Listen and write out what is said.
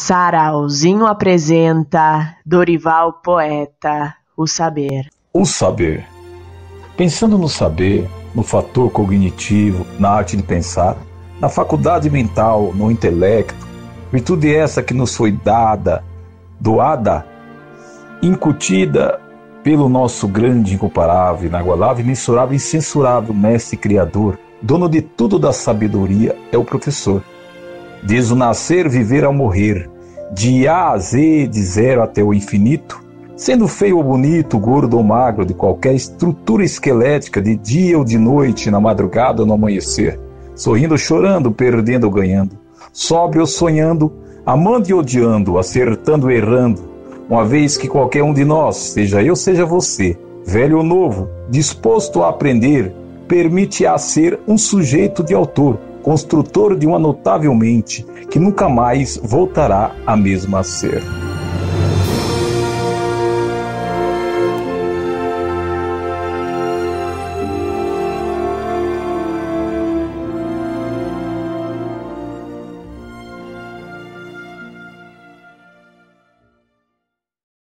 Sarauzinho apresenta Dorival Poeta, o saber. O saber. Pensando no saber, no fator cognitivo, na arte de pensar, na faculdade mental, no intelecto, virtude essa que nos foi dada, doada, incutida pelo nosso grande, incomparável, inagualável, imensurável, incensurável mestre criador, dono de tudo da sabedoria, é o professor. Diz o nascer, viver ao morrer, de A a Z, de zero até o infinito, sendo feio ou bonito, gordo ou magro, de qualquer estrutura esquelética, de dia ou de noite, na madrugada ou no amanhecer, sorrindo ou chorando, perdendo ou ganhando, sóbrio ou sonhando, amando e odiando, acertando ou errando, uma vez que qualquer um de nós, seja eu, seja você, velho ou novo, disposto a aprender, permite-a ser um sujeito de autor, construtor de uma notável mente que nunca mais voltará a mesma ser.